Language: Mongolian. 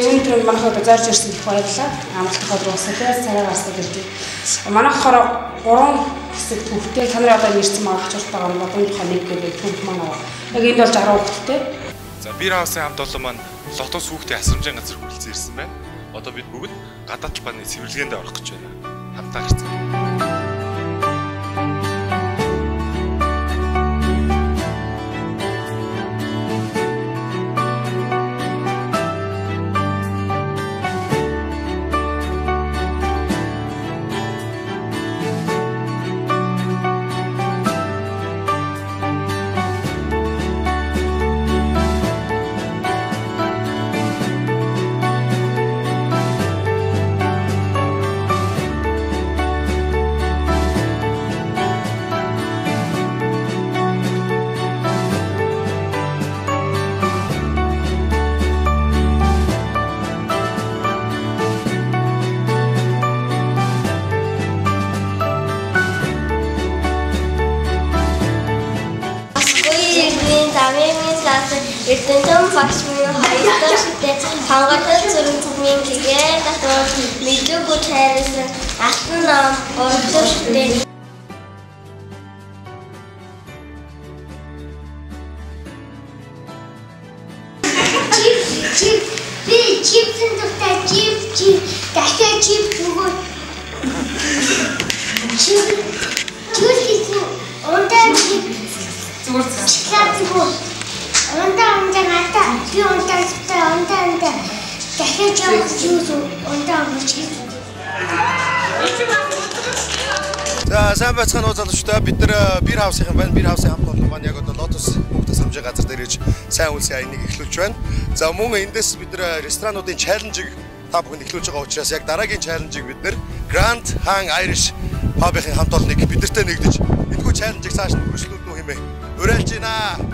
минь манайх одоо зорж ирсэн их баярлалаа. Амралтын хот руу бас тэгээд цагаа гарсдаг гэдэг. Манайх болохоор гурван хэсэг төвхтэй та нарын одоо нэрсэн байгаа ачаалт байгаа нь бодон тухай нэг гэдэг төвх маань аа. Яг энэ бол 60 хүүхэдтэй. За бир хаусын хамт олон маань лотос хүүхдийн асрамжийн газар хүрэлцэн ирсэн байна. Одоо бид бүгд гадаад талбаны цэвэрлэгээнд орох гэж байна. Хамтаа гарцгаая. Эрдэнэтэн багш минь хоёр дахь шүтээ хангалттай зүрх зүмийн гэгээ татвар мэдээгүй хайрласан алтан нам гурав дахь шүтээ чип би чипсэн тухтай чип чип. Дахиад чип өгөө чип чип онтаа чип. Зүгээр зүгээр Унтаа унтаа гата би унтаа унтаа унтаа дахиад явах юус унтаа унтаа За сайн байцгаана уу залуучдаа бид нар бир хаусын байна. Бир хаусын хамт олон маань яг одоо Lotus бүгд самжаа газар дээр иж сайн үлсийн аяныг эхлүүлж байна. За мөн эндээс бид нар ресторануудын чаленжийг та бүхэнд эхлүүлж байгаа учраас яг дараагийн чаленжийг бид нар Grand Han Irish Pub-ийн хамт олныг бидэртэй нэгдэж. Энэхүү чаленжийг цааш нь үргэлжлүүлнэ хэмээн? Уриалж байна.